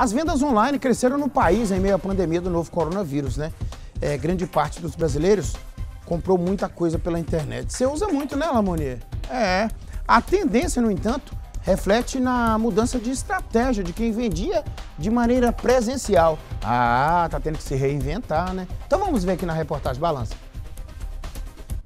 As vendas online cresceram no país em meio à pandemia do novo coronavírus, né? É, grande parte dos brasileiros comprou muita coisa pela internet. Você usa muito, né, Lamonier? É. A tendência, no entanto, reflete na mudança de estratégia de quem vendia de maneira presencial. Ah, tá tendo que se reinventar, né? Então vamos ver aqui na reportagem Balança.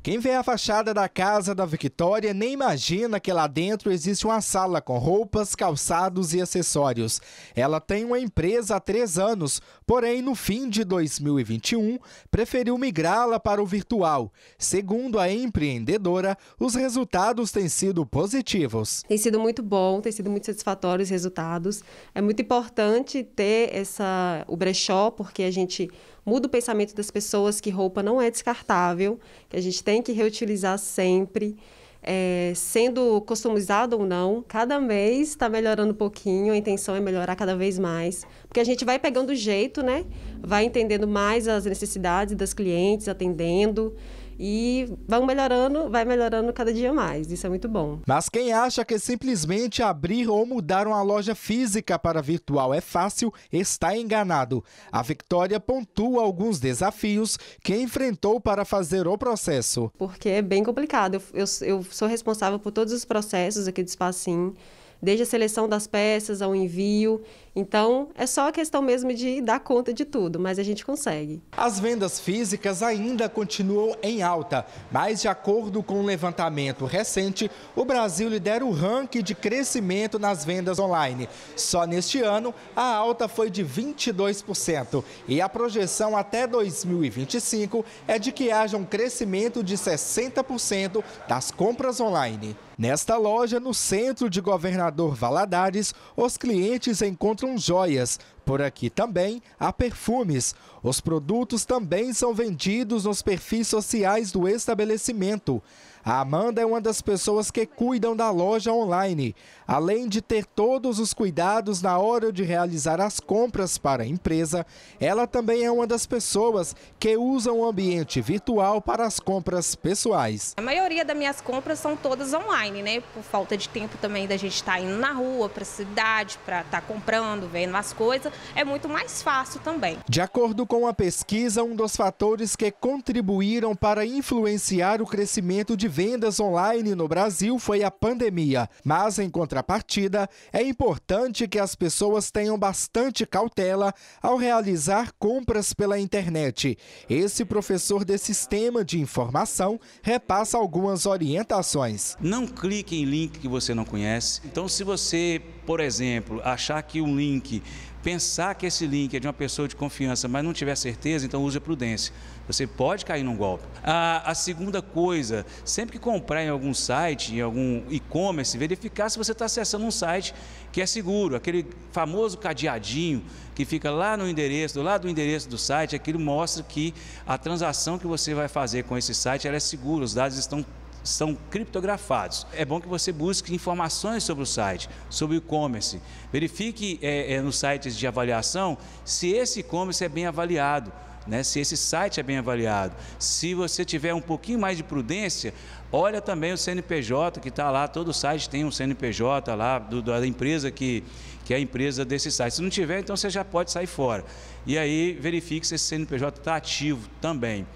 Quem vê a fachada da casa da Victoria nem imagina que lá dentro existe uma sala com roupas, calçados e acessórios. Ela tem uma empresa há três anos, porém, no fim de 2021, preferiu migrá-la para o virtual. Segundo a empreendedora, os resultados têm sido positivos. Tem sido muito bom, tem sido muito satisfatório os resultados. É muito importante ter essa, o brechó, porque a gente muda o pensamento das pessoas que roupa não é descartável, que a gente tem que reutilizar sempre. É, sendo customizado ou não, cada mês está melhorando um pouquinho, a intenção é melhorar cada vez mais, porque a gente vai pegando jeito, né? Vai entendendo mais as necessidades das clientes, atendendo e vão melhorando, vai melhorando cada dia mais. Isso é muito bom. Mas quem acha que simplesmente abrir ou mudar uma loja física para virtual é fácil, está enganado. A Victoria pontua alguns desafios que enfrentou para fazer o processo. Porque é bem complicado. Eu, eu, eu sou responsável por todos os processos aqui do Espacinho desde a seleção das peças ao envio. Então, é só a questão mesmo de dar conta de tudo, mas a gente consegue. As vendas físicas ainda continuam em alta, mas de acordo com um levantamento recente, o Brasil lidera o ranking de crescimento nas vendas online. Só neste ano, a alta foi de 22% e a projeção até 2025 é de que haja um crescimento de 60% das compras online. Nesta loja, no centro de Governador Valadares, os clientes encontram joias. Por aqui também há perfumes. Os produtos também são vendidos nos perfis sociais do estabelecimento. A Amanda é uma das pessoas que cuidam da loja online, além de ter todos os cuidados na hora de realizar as compras para a empresa. Ela também é uma das pessoas que usam o ambiente virtual para as compras pessoais. A maioria das minhas compras são todas online, né? Por falta de tempo também da gente estar tá indo na rua, para a cidade, para estar tá comprando, vendo as coisas, é muito mais fácil também. De acordo com a pesquisa, um dos fatores que contribuíram para influenciar o crescimento de vendas online no Brasil foi a pandemia. Mas, em contrapartida, é importante que as pessoas tenham bastante cautela ao realizar compras pela internet. Esse professor de sistema de informação repassa algumas orientações. Não clique em link que você não conhece. Então, se você, por exemplo, achar que um link pensar que esse link é de uma pessoa de confiança, mas não tiver certeza, então use a prudência. Você pode cair num golpe. A, a segunda coisa, sempre que comprar em algum site, em algum e-commerce, verificar se você está acessando um site que é seguro. Aquele famoso cadeadinho que fica lá no endereço, do lado do endereço do site, aquilo mostra que a transação que você vai fazer com esse site é segura, os dados estão são criptografados. É bom que você busque informações sobre o site, sobre o e-commerce. Verifique é, é, nos sites de avaliação se esse e-commerce é bem avaliado. Né, se esse site é bem avaliado. Se você tiver um pouquinho mais de prudência, olha também o CNPJ que está lá, todo site tem um CNPJ lá do, da empresa que, que é a empresa desse site. Se não tiver, então você já pode sair fora. E aí verifique se esse CNPJ está ativo também.